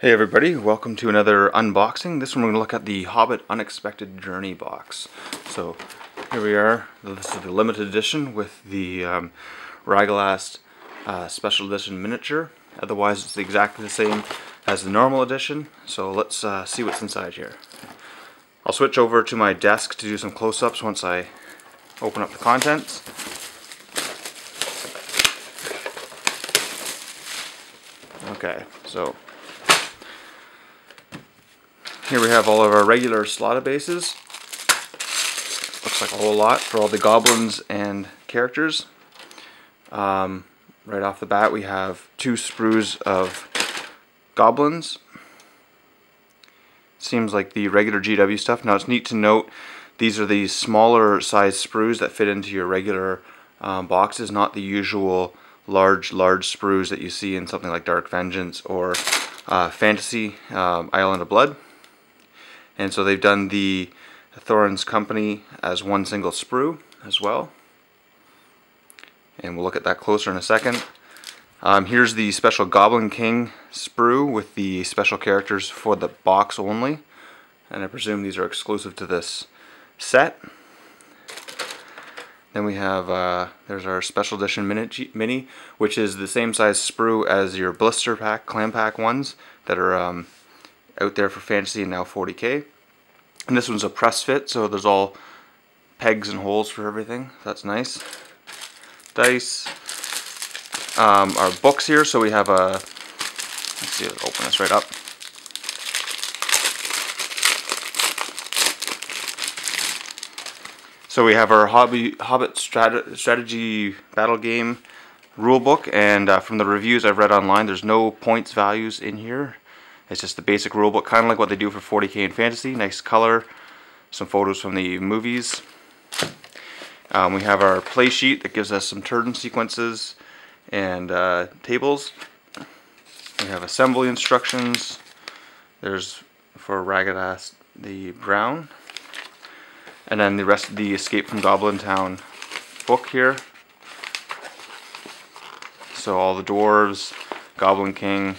Hey everybody, welcome to another unboxing. This one we're going to look at the Hobbit Unexpected Journey box. So here we are, this is the limited edition with the um, Radagast uh, Special Edition miniature. Otherwise it's exactly the same as the normal edition, so let's uh, see what's inside here. I'll switch over to my desk to do some close-ups once I open up the contents. Okay, so here we have all of our regular slotted bases. Looks like a whole lot for all the goblins and characters. Um, right off the bat we have two sprues of goblins. Seems like the regular GW stuff. Now it's neat to note these are the smaller size sprues that fit into your regular um, boxes, not the usual large, large sprues that you see in something like Dark Vengeance or uh, Fantasy um, Island of Blood. And so they've done the Thorin's Company as one single sprue as well. And we'll look at that closer in a second. Um, here's the special Goblin King sprue with the special characters for the box only. And I presume these are exclusive to this set. Then we have, uh, there's our special edition mini, which is the same size sprue as your blister pack, clam pack ones that are um, out there for Fantasy and now 40k. And this one's a press fit, so there's all pegs and holes for everything. That's nice. Dice. Um, our books here, so we have a, let's see, let's open this right up. So we have our Hobby, Hobbit strat strategy battle game rulebook, and uh, from the reviews I've read online, there's no points values in here. It's just the basic rulebook, kind of like what they do for 40k and fantasy. Nice color, some photos from the movies. Um, we have our play sheet that gives us some turn sequences and uh, tables. We have assembly instructions. There's for Radagast the Brown. And then the rest of the Escape from Goblin Town book here. So all the dwarves, Goblin King,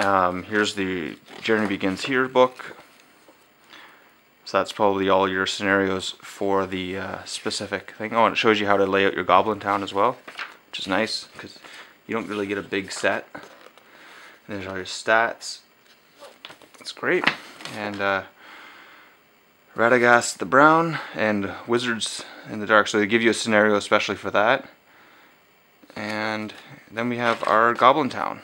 um, here's the Journey Begins Here book. So that's probably all your scenarios for the uh, specific thing. Oh, and it shows you how to lay out your Goblin Town as well, which is nice because you don't really get a big set. And there's all your stats. That's great. And uh, Radagast the Brown and Wizards in the Dark. So they give you a scenario especially for that. And then we have our Goblin Town.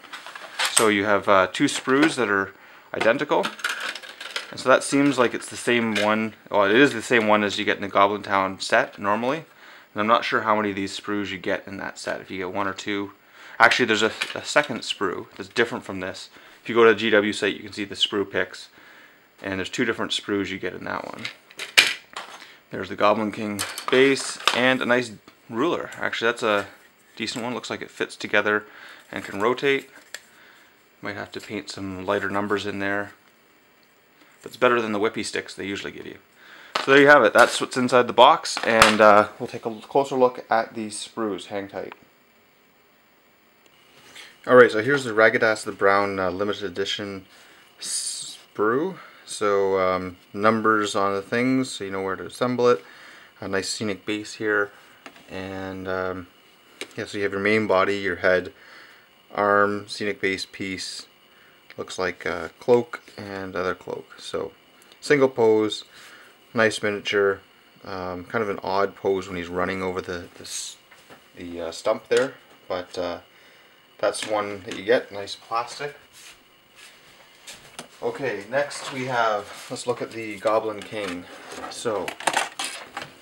So you have uh, two sprues that are identical. And so that seems like it's the same one, well it is the same one as you get in the Goblin Town set normally. And I'm not sure how many of these sprues you get in that set, if you get one or two. Actually there's a, a second sprue that's different from this. If you go to the GW site you can see the sprue picks. And there's two different sprues you get in that one. There's the Goblin King base and a nice ruler. Actually that's a decent one, looks like it fits together and can rotate. Might have to paint some lighter numbers in there. But it's better than the whippy sticks they usually give you. So there you have it. That's what's inside the box. And uh, we'll take a closer look at these sprues. Hang tight. Alright, so here's the Radagast the Brown uh, limited edition sprue. So um, numbers on the things so you know where to assemble it. A nice scenic base here. And um, yeah, so you have your main body, your head, arm, scenic base piece, looks like a cloak and other cloak. So single pose, nice miniature, um, kind of an odd pose when he's running over the, the, the uh, stump there, but uh, that's one that you get, nice plastic. Okay, next we have, let's look at the Goblin King. So,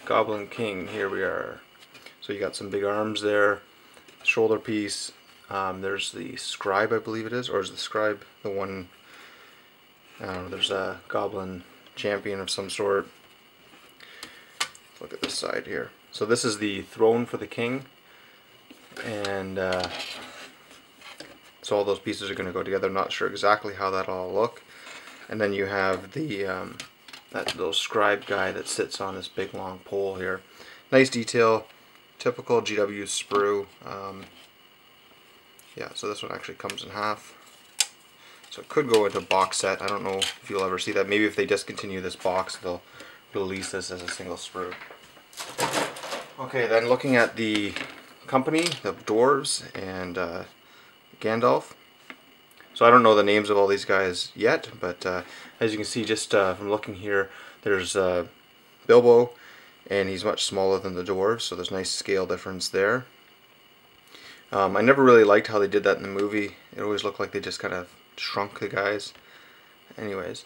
Goblin King, here we are. So you got some big arms there, shoulder piece, um, there's the scribe, I believe it is, or is the scribe the one? I don't know. There's a goblin champion of some sort. Look at this side here. So this is the throne for the king, and uh, so all those pieces are going to go together. Not sure exactly how that all look. And then you have the um, that little scribe guy that sits on this big long pole here. Nice detail, typical GW sprue. Um, yeah, so this one actually comes in half. So it could go into a box set. I don't know if you'll ever see that. Maybe if they discontinue this box, they'll release this as a single sprue. Okay, then looking at the company, the Dwarves and uh, Gandalf. So I don't know the names of all these guys yet, but uh, as you can see just uh, from looking here, there's uh, Bilbo, and he's much smaller than the dwarves, so there's nice scale difference there. Um, I never really liked how they did that in the movie. It always looked like they just kind of shrunk the guys. Anyways,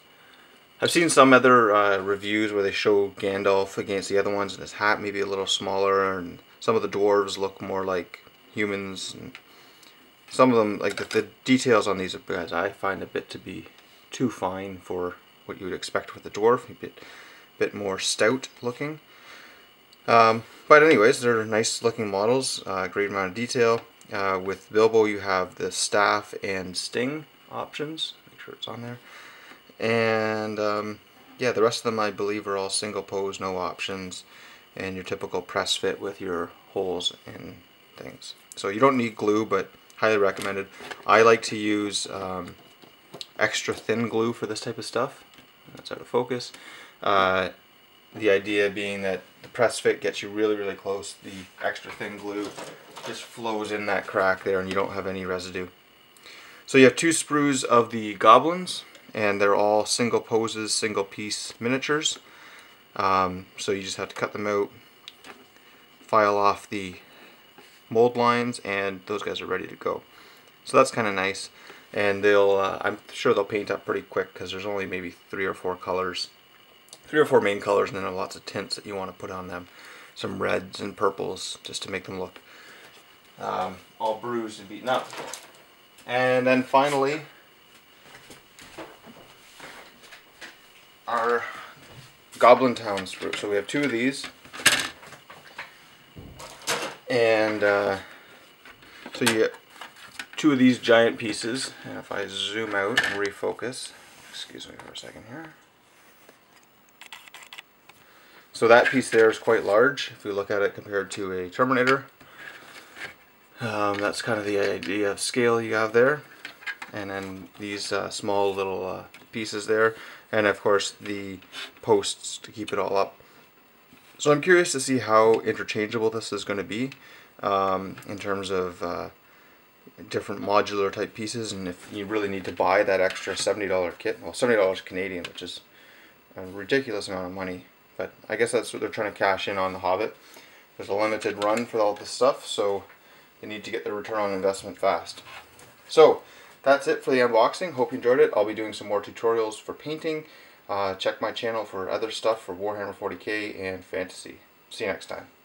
I've seen some other uh, reviews where they show Gandalf against the other ones, and his hat maybe a little smaller, and some of the dwarves look more like humans. And some of them, like the, the details on these guys, I find a bit to be too fine for what you would expect with a dwarf. A bit, bit more stout looking. Um, but anyways, they're nice looking models, uh, great amount of detail. Uh, with Bilbo you have the staff and sting options, make sure it's on there. And um, yeah, the rest of them I believe are all single pose, no options, and your typical press fit with your holes and things. So you don't need glue, but highly recommended. I like to use um, extra thin glue for this type of stuff. That's out of focus. Uh, the idea being that the press fit gets you really, really close. The extra thin glue just flows in that crack there and you don't have any residue. So you have two sprues of the goblins and they're all single poses, single piece miniatures. Um, so you just have to cut them out, file off the mold lines, and those guys are ready to go. So that's kind of nice. And they'll, uh, I'm sure they'll paint up pretty quick because there's only maybe three or four colors three or four main colors and then lots of tints that you want to put on them. Some reds and purples just to make them look um, all bruised and beaten up. And then finally, our Goblin Town sprue. So we have two of these. And uh, so you get two of these giant pieces. And if I zoom out and refocus, excuse me for a second here. So that piece there is quite large if you look at it compared to a Terminator. Um, that's kind of the idea of scale you have there. And then these uh, small little uh, pieces there. And of course the posts to keep it all up. So I'm curious to see how interchangeable this is going to be um, in terms of uh, different modular type pieces and if you really need to buy that extra $70 kit, well $70 Canadian which is a ridiculous amount of money but I guess that's what they're trying to cash in on The Hobbit. There's a limited run for all this stuff, so they need to get their return on investment fast. So, that's it for the unboxing. Hope you enjoyed it. I'll be doing some more tutorials for painting. Uh, check my channel for other stuff for Warhammer 40k and fantasy. See you next time.